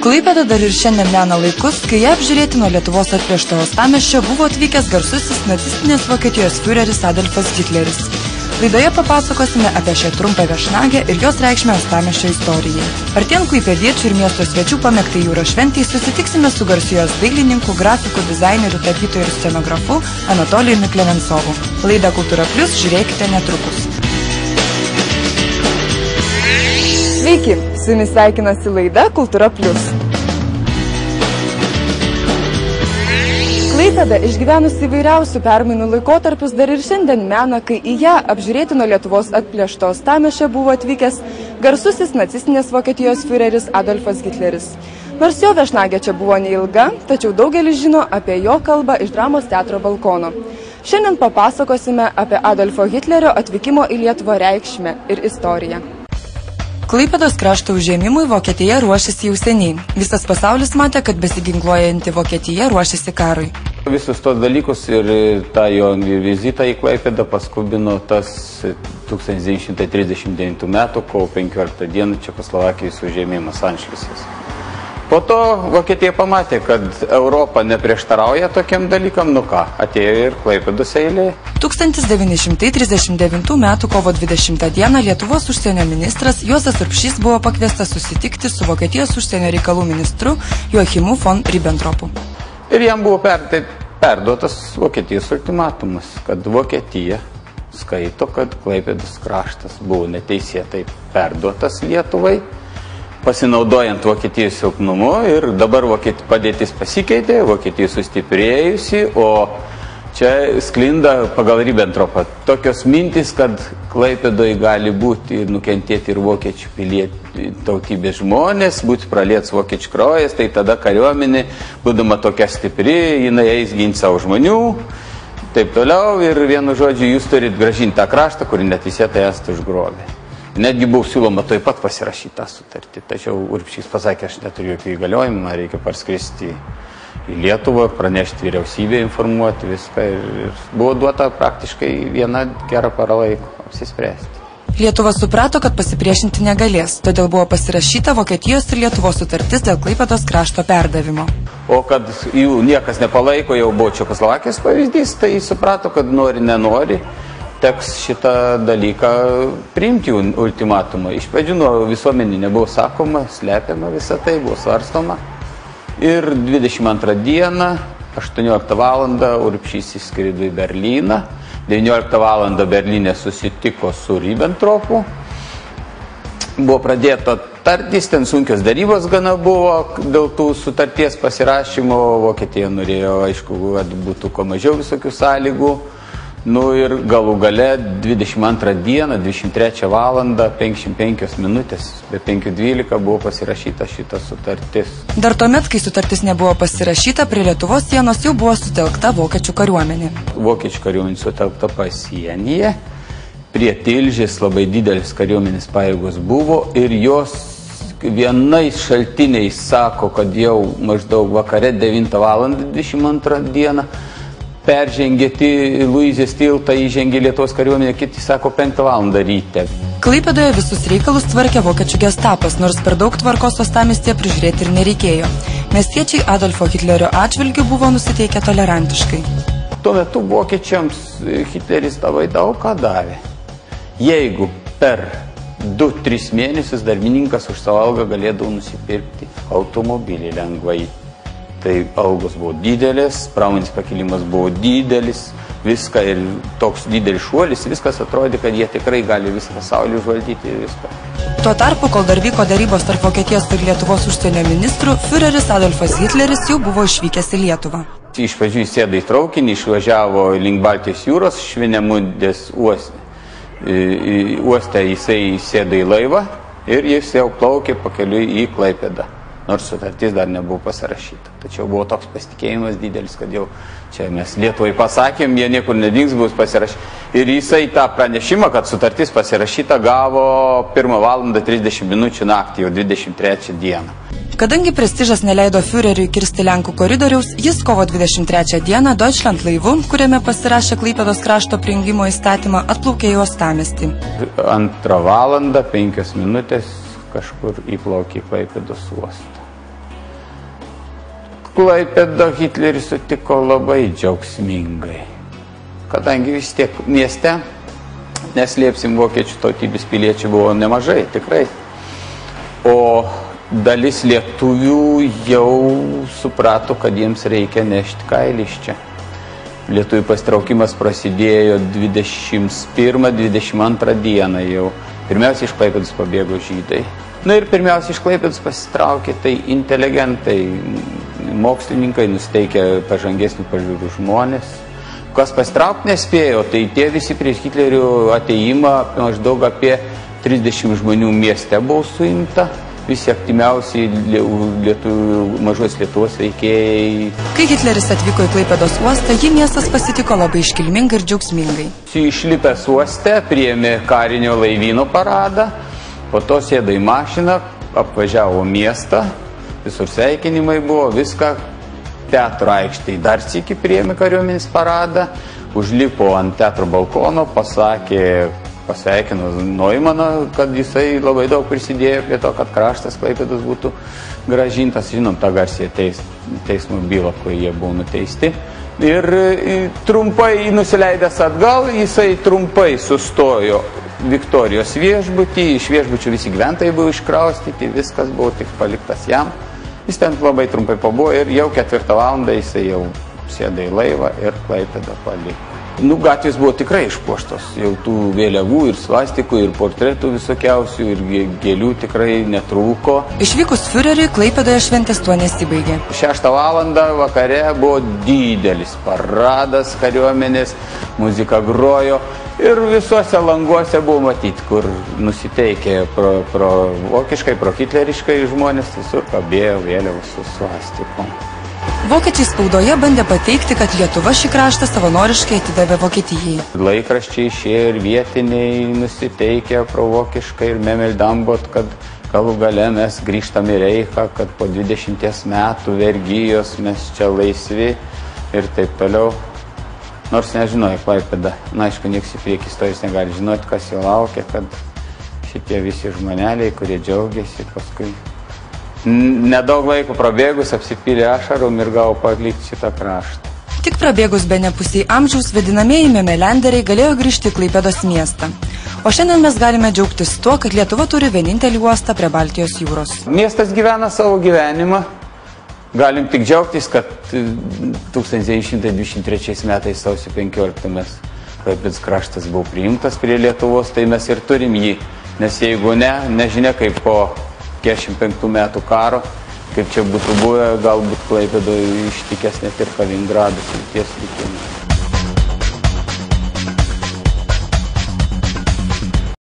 Klaipėda dar ir šiandien mena laikus, kai ją apžiūrėti nuo Lietuvos atplėšto ostameščio buvo atvykęs garsusis nacistinės Vokietijos füreris Adolfas Hitleris. Laidoje papasakosime apie šią trumpą viešnagę ir jos reikšmę ostameščio istorijai. Artien klaipėdiečių ir miesto svečių pamėgtai jūros šventijai susitiksime su garsijos dailininku, grafiku, dizaineriu, tapytoju ir scenografu Anatolijumi Klemensovu. Laidą Kultūra Plus žiūrėkite netrukus. Sveiki, su jumis sveikinasi laida Kultūra Plus. Klaipėda išgyvenusi įvairiausių permainų laikotarpius dar ir šiandien mena, kai į ją apžiūrėti nuo Lietuvos atplėšto stamešė buvo atvykęs garsusis nacistinės Vokietijos füreris Adolfas Hitleris. Nors jo viešnagė čia buvo neilga, tačiau daugelis žino apie jo kalbą iš dramos teatro balkono. Šiandien papasakosime apie Adolfo Hitlerio atvykimo į Lietuvą reikšmę ir istoriją. Klaipėdos krašto užėmimui Vokietija ruošiasi jau seniai. Visas pasaulis matė, kad besiginkluojanti Vokietija ruošiasi karui. Visus tos dalykus ir tą jo vizitą į Klaipėdą paskubino tas 1939 metų kovo 15 dieną Čekoslovakijos užėmimas Anšliusas. Po to Vokietija pamatė, kad Europa neprieštarauja tokiam dalykam, nu ką, atėjo ir Klaipėdos eilė. 1939 m. kovo 20 d. Lietuvos užsienio ministras Juozas Urpšys buvo pakviestas susitikti su Vokietijos užsienio reikalų ministru Joachimu von Ribbentropu. Ir jam buvo per, perduotas Vokietijos ultimatumas, kad Vokietija skaito, kad Klaipėdos kraštas buvo neteisėtai perduotas Lietuvai pasinaudojant Vokietijos silpnumu ir dabar Vokiet, padėtis pasikeitė, Vokietija sustiprėjusi, o čia sklinda pagal Ribbentropą tokios mintis, kad Klaipėdoje gali būti nukentėti ir vokiečių pilietį tautybės žmonės, būti praliets vokiečių krojas, tai tada kariuomenė, būdama tokia stipri, jinai eis ginti savo žmonių, taip toliau ir vienu žodžiu jūs turit gražinti tą kraštą, kurį neteisėtai esate užgrobę. Netgi buvo siūloma toj pat pasirašyti tą sutartį, tačiau Urpšys pasakė, aš neturiu jokių įgaliojimų, man reikia parskristi į Lietuvą, pranešti vyriausybę, informuoti viską ir, ir buvo duota praktiškai viena gera para laiko apsispręsti. Lietuva suprato, kad pasipriešinti negalės, todėl buvo pasirašyta Vokietijos ir Lietuvos sutartis dėl Klaipėdos krašto perdavimo. O kad jų niekas nepalaiko, jau buvo Čekoslovakijos pavyzdys, tai suprato, kad nori, nenori teks šitą dalyką priimti ultimatumą. Iš pradžių nuo visuomenį nebuvo sakoma, slepiama visą tai, buvo svarstoma. Ir 22 dieną, 18 val. Urpšys įskrido į Berliną. 19 val. Berlyne susitiko su Ribbentropu. Buvo pradėta tartis, ten sunkios darybos gana buvo dėl tų sutarties pasirašymo. Vokietija norėjo, aišku, kad būtų kuo mažiau visokių sąlygų. Nu ir galų gale 22 dieną, 23 valandą, 55 minutės, be 5.12 buvo pasirašyta šita sutartis. Dar tuomet, kai sutartis nebuvo pasirašyta, prie Lietuvos sienos jau buvo sutelkta vokiečių kariuomenė. Vokiečių kariuomenė sutelkta pasienyje, prie Tilžės labai didelis kariuomenės pajėgos buvo ir jos vienais šaltiniais sako, kad jau maždaug vakare 9 val. 22 dieną peržengė Luizės tiltą, įžengė Lietuvos kariuomenė, kiti sako 5 val. ryte. Klaipėdoje visus reikalus tvarkė vokiečių gestapas, nors per daug tvarkos ostamistė prižiūrėti ir nereikėjo. Miestiečiai Adolfo Hitlerio atžvilgių buvo nusiteikę tolerantiškai. Tuo metu vokiečiams Hitleris labai daug ką davė. Jeigu per 2-3 mėnesius darbininkas už savo algą galėdavo nusipirkti automobilį lengvai tai algos buvo didelės, pramonės pakilimas buvo didelis, viską ir toks didelis šuolis, viskas atrodė, kad jie tikrai gali visą pasaulį užvaldyti ir viską. Tuo tarpu, kol dar vyko darybos tarp Vokietijos ir Lietuvos užsienio ministrų, Führeris Adolfas Hitleris jau buvo išvykęs į Lietuvą. Iš pradžių įsėdo į traukinį, išvažiavo link Baltijos jūros, Švinemundės uoste. Uoste jisai įsėdo į laivą ir jis jau plaukė pakeliui į Klaipėdą nors sutartis dar nebuvo pasirašyta. Tačiau buvo toks pasitikėjimas didelis, kad jau čia mes Lietuvai pasakėm, jie niekur nedings bus pasirašyti. Ir jisai tą pranešimą, kad sutartis pasirašyta, gavo 1 val. 30 minučių naktį, jau 23 dieną. Kadangi prestižas neleido Führeriui kirsti Lenkų koridoriaus, jis kovo 23 dieną Deutschland laivu, kuriame pasirašė Klaipėdos krašto prijungimo įstatymą, atplaukė į Ostamestį. Antrą valandą, penkias minutės kažkur įplaukė į Klaipėdos uostą. Klaipėdą Hitleris sutiko labai džiaugsmingai, kadangi vis tiek mieste, neslėpsim, vokiečių tautybės piliečių buvo nemažai, tikrai. O dalis lietuvių jau suprato, kad jiems reikia nešti kailį iš čia. Lietuvių pastraukimas prasidėjo 21-22 dieną jau. Pirmiausia, iš Klaipėdus pabėgo žydai. Na ir pirmiausia, iš Klaipėdus pasitraukė tai inteligentai, mokslininkai, nusteikę pažangesnių pažiūrų žmonės. Kas pasitraukti nespėjo, tai tie visi prieš Hitlerių ateimą maždaug apie 30 žmonių mieste buvo suimta visi aktyviausi lietuvių, mažos Lietuvos veikėjai. Kai Hitleris atvyko į Klaipėdos uostą, jį miestas pasitiko labai iškilmingai ir džiaugsmingai. Išlipęs uoste priėmė karinio laivyno paradą, po to sėdo į mašiną, apvažiavo miestą, visur sveikinimai buvo, viską teatro aikštėje dar sėki priėmė kariuomenės paradą, užlipo ant teatro balkono, pasakė pasveikino Noimaną, kad jisai labai daug prisidėjo prie to, kad kraštas Klaipėdas būtų gražintas, žinom, tą garsiją teis, teismo bylą, kur jie buvo nuteisti. Ir trumpai nusileidęs atgal, jisai trumpai sustojo Viktorijos viešbutį, iš viešbučių visi gyventojai buvo iškraustyti, viskas buvo tik paliktas jam. Jis ten labai trumpai pabuvo ir jau ketvirtą valandą jisai jau sėda į laivą ir Klaipėdą paliko. Nu, gatvės buvo tikrai išpuoštos, jau tų vėliavų ir svastikų, ir portretų visokiausių, ir gėlių tikrai netrūko. Išvykus Führeriui, Klaipėdoje šventės tuo nesibaigė. Šeštą valandą vakare buvo didelis paradas kariuomenės, muzika grojo ir visuose languose buvo matyti, kur nusiteikė pro, pro vokiškai, pro hitleriškai žmonės, visur kabėjo vėliavos su svastikom. Vokiečiai spaudoje bandė pateikti, kad Lietuva šį kraštą savanoriškai atidavė Vokietijai. Laikraščiai išėjo ir vietiniai nusiteikė provokiškai ir memeldambot, kad galų gale mes grįžtam į Reichą, kad po 20 metų vergyjos mes čia laisvi ir taip toliau. Nors nežinojo Klaipėda. Na, aišku, nieks į priekį stojus negali žinoti, kas jo laukia, kad šitie visi žmoneliai, kurie džiaugiasi, paskui Nedaug laiko prabėgus apsipylė ašarom ir gavo paklikti šitą kraštą. Tik prabėgus be nepusiai amžiaus vadinamieji memelenderiai galėjo grįžti į Klaipėdos miestą. O šiandien mes galime džiaugtis tuo, kad Lietuva turi vienintelį uostą prie Baltijos jūros. Miestas gyvena savo gyvenimą. Galim tik džiaugtis, kad 1923 metais sausio 15 mes Klaipėdos kraštas buvo priimtas prie Lietuvos, tai mes ir turim jį. Nes jeigu ne, nežinia kaip po 45 metų karo, kaip čia būtų buvę, galbūt Klaipėdoje ištikęs net ir Kaliningradas ties likimas.